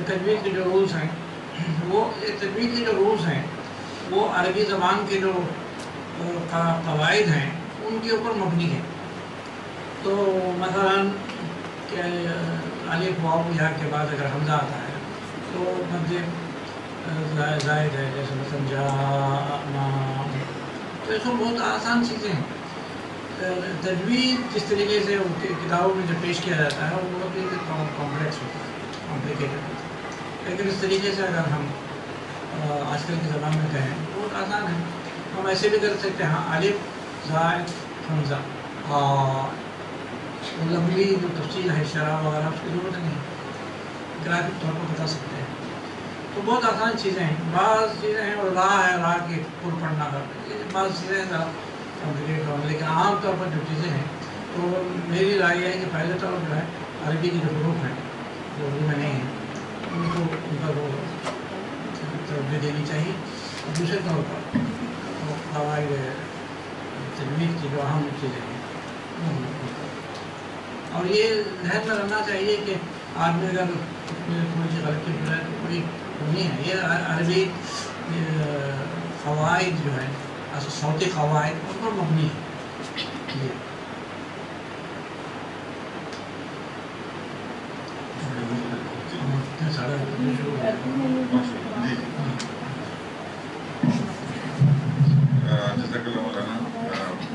تجویز کے جو رولز ہیں، وہ تجویز کے جو رولز ہیں، وہ عربی زبان کے جو قواعد ہیں، ان کے اوپر مبنی ہیں۔ تو مثلاً کہ علی باب یہاں کے بعد اگر حمزہ آتا ہے، تو مطلب زائد ہے، جیسے مثلا جا تو یہ سب بہت آسان چیزیں ہیں۔ تجویز جس طریقے سے کتابوں میں جو پیش کیا جاتا ہے وہ بہت ہی کمپلیکس ہوتا ہے کمپلیکیٹڈ ہوتا ہے۔ لیکن اس طریقے سے اگر ہم آج کل کی زبان میں کہیں بہت آسان ہے۔ ہم ایسے بھی کر سکتے ہیں ہاں، عالف زائد، حمزہ۔ لمبی جو تفصیل ہے، شرح وغیرہ، اس کی ضرورت نہیں گرافک طور پر بتا سکتے ہیں۔ تو بہت آسان چیزیں ہیں۔ بعض چیزیں ہیں، اور راہ ہے، راہ کے پر پڑھنا۔ کر بعض چیزیں کمپلیٹ ہوں لیکن عام طور پر جو چیزیں ہیں، تو میری رائے ہے کہ پہلے طور جو ہے عربی کی جو گروپ ہیں، جو اردو میں نہیں ہیں، ان کو ان پر وہ توجہ دینی چاہیے۔ دوسرے طور پر قواعد تجویز کی جو اہم چیزیں ہیں اور یہ ذہن میں رہنا چاہیے کہ آدمی اگر تھوڑی سی غلطی ہو ہے تو کوئی نہیں ہے۔ یہ عربی فوائد جو ہے صوتی قواعد ان پر مبنی ہے جزاک اللہ مولانا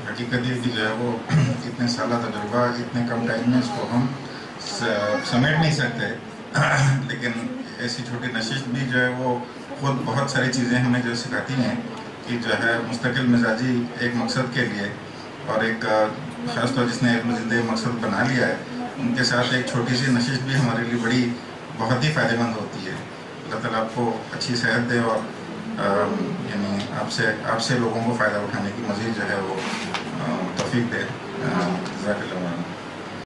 حقیقت یہ کہ جو ہے وہ اتنے سالہ تجربہ اتنے کم ٹائم میں اس کو ہم سمیٹ نہیں سکتے لیکن ایسی چھوٹی نشست بھی جو ہے وہ خود بہت ساری چیزیں ہمیں جو سکھاتی ہیں کی جو ہے مستقل مزاجی ایک مقصد کے لیے اور ایک خاص طور جس نے ایک مزید مقصد بنا لیا ہے، ان کے ساتھ ایک چھوٹی سی نشش بھی ہمارے لیے بڑی، بہت ہی فائدہ مند ہوتی ہے۔ اللہ تعالیٰ آپ کو اچھی صحت دے اور یعنی آپ سے آپ سے لوگوں کو فائدہ اٹھانے کی مزید جو ہے وہ توفیق دے۔ ذاکر اللہ